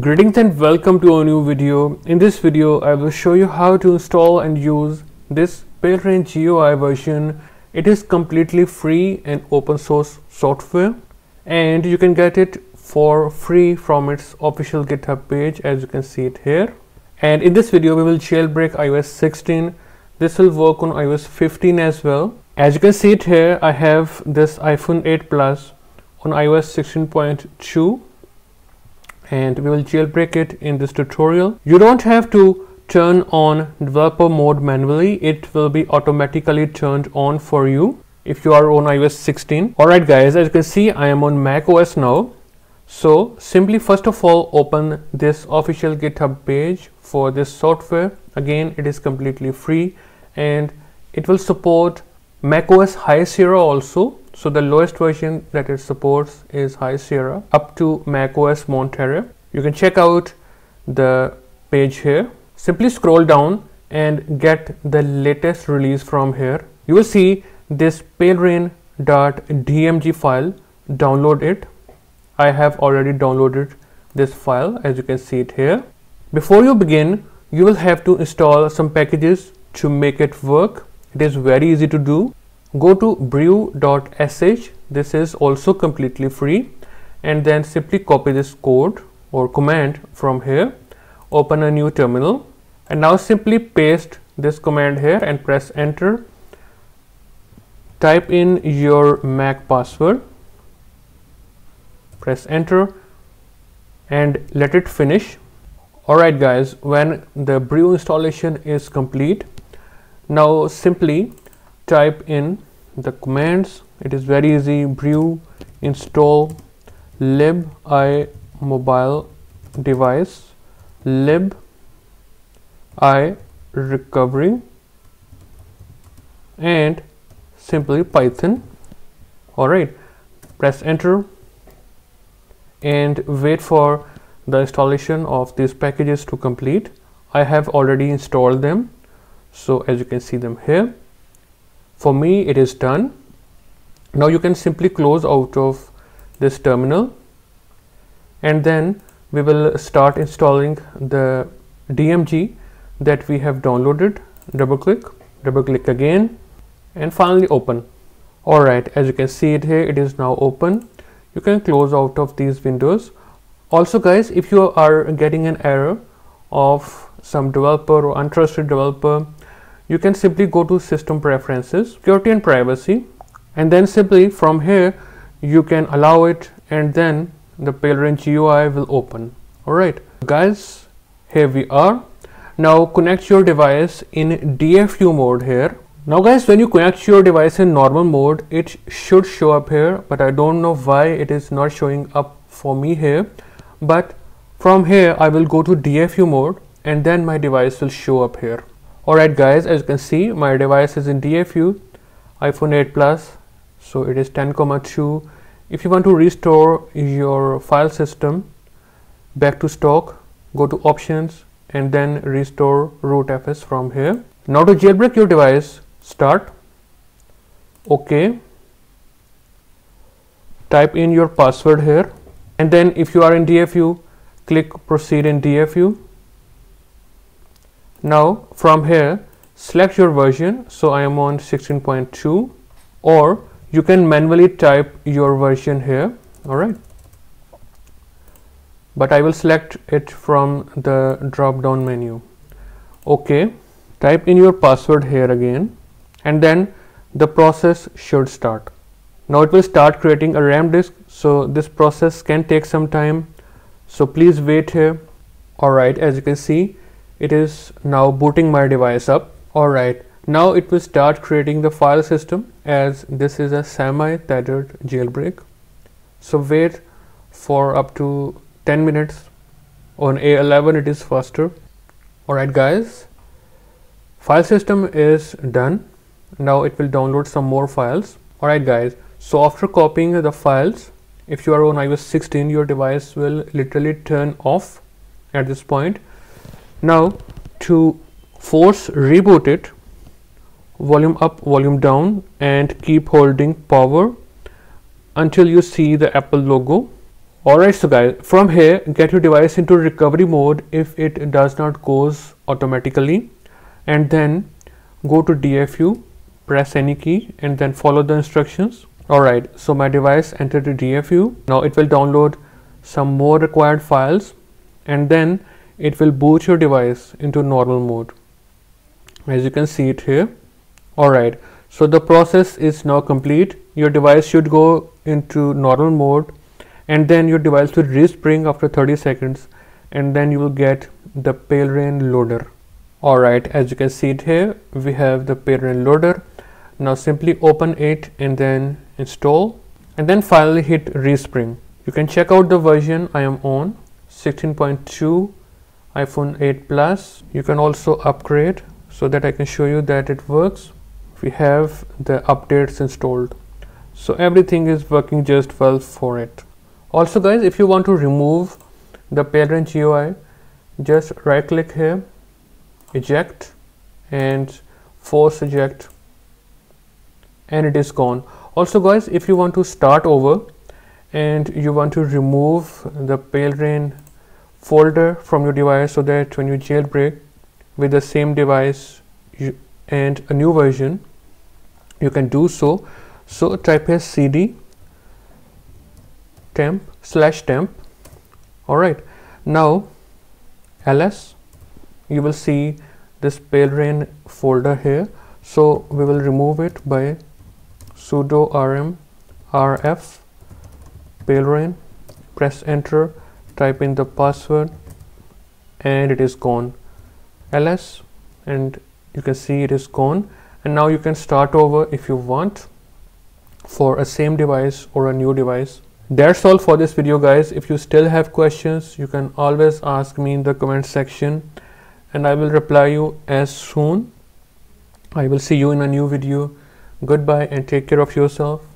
Greetings and welcome to a new video. In this video, I will show you how to install and use this Palera1n GUI version. It is completely free and open source software and you can get it for free from its official GitHub page as you can see it here. And in this video, we will jailbreak iOS 16. This will work on iOS 15 as well. As you can see it here, I have this iPhone 8 Plus on iOS 16.2 and we will jailbreak it in this tutorial. You don't have to turn on developer mode manually. It will be automatically turned on for you if you are on iOS 16. Alright guys, as you can see, I am on Mac OS now. So simply first of all, open this official GitHub page for this software. Again, it is completely free and it will support macOS High Sierra also so the lowest version that it supports is High Sierra up to macOS Monterey. You can check out the page here. Simply scroll down and get the latest release from here. You will see this palera1n.dmg file. Download it. I have already downloaded this file as you can see it here. Before you begin, you will have to install some packages to make it work. It is very easy to do go to brew.sh this is also completely free. And then simply copy this code or command from here. Open a new terminal. And now simply paste this command here and press enter. Type in your mac password. Press enter. And let it finish. Alright guys. When the brew installation is complete now simply type in the commands. It is very easy. Brew install lib i mobile device lib i recovery and simply python. All right press enter and wait for the installation of these packages to complete. I have already installed them so as you can see them here for me it is done. Now you can simply close out of this terminal. And then we will start installing the DMG that we have downloaded. Double click double click again and finally open. Alright as you can see it here it is now open. You can close out of these windows. Also guys if you are getting an error of some developer or untrusted developer you can simply go to system preferences security and privacy and then simply from here you can allow it and then the Palera1n GUI will open. Alright guys here we are. Now connect your device in DFU mode here. Now guys when you connect your device in normal mode it should show up here but I don't know why it is not showing up for me here. But from here I will go to DFU mode and then my device will show up here alright guys as you can see my device is in DFU iPhone 8 plus so it is 10,2 if you want to restore your file system back to stock go to options and then restore rootfs from here. Now to jailbreak your device start. Ok type in your password here and then if you are in DFU click proceed in DFU now from here select your version. So I am on 16.2 or you can manually type your version here. Alright but I will select it from the drop down menu. Okay. Type in your password here again and then the process should start. Now it will start creating a RAM disk. So this process can take some time. So please wait here. Alright as you can see it is now booting my device up. Alright now it will start creating the file system as this is a semi-tethered jailbreak. So wait for up to 10 minutes. On A11 it is faster. Alright guys. File system is done. Now it will download some more files. Alright guys. So after copying the files if you are on iOS 16 your device will literally turn off at this point now to force reboot it volume up volume down and keep holding power until you see the Apple logo. Alright so guys from here get your device into recovery mode if it does not goes automatically. And then go to DFU press any key and then follow the instructions. Alright so my device entered the DFU now it will download some more required files. And then it will boot your device into normal mode. As you can see it here. Alright so the process is now complete. Your device should go into normal mode and then your device will respring after 30 seconds and then you will get the Palera1n loader. Alright as you can see it here we have the Palera1n loader. Now simply open it and then install and then finally hit respring. You can check out the version I am on 16.2 iPhone 8 Plus you can also upgrade so that I can show you that it works. We have the updates installed. So everything is working just well for it. Also guys if you want to remove the Palera1n GUI just right click here eject and force eject and it is gone. Also guys if you want to start over and you want to remove the Palera1n folder from your device so that when you jailbreak with the same device you, and a new version you can do so. So type as cd temp slash temp. All right. Now ls you will see this Palera1n folder here. So we will remove it by sudo rm rf Palera1n press enter type in the password and it is gone. Ls and you can see it is gone. And now you can start over if you want for a same device or a new device. That's all for this video guys. If you still have questions you can always ask me in the comment section. And i will reply you as soon. I will see you in a new video. Goodbye and take care of yourself